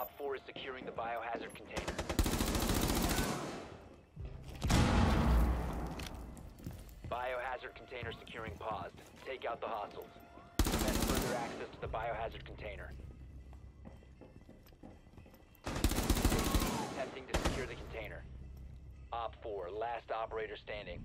Op 4 is securing the biohazard container. Biohazard container securing paused. Take out the hostiles. Prevent further access to the biohazard container. Attempting to secure the container. Op 4, last operator standing.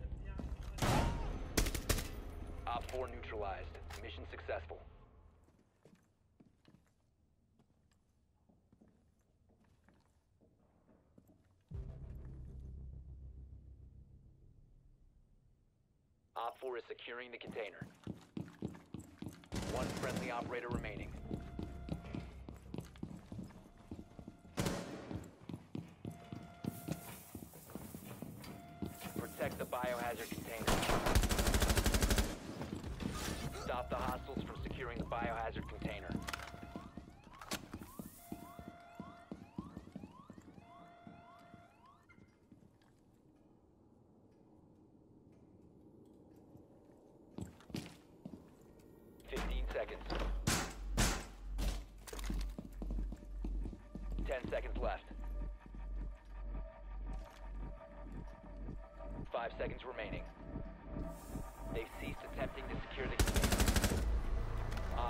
Op 4 neutralized. Mission successful. Op 4 is securing the container. One friendly operator remaining. Protect the biohazard container stop the hostiles from securing the biohazard container. Fifteen seconds. Ten seconds left. Five seconds remaining. They've ceased attempting to secure the container.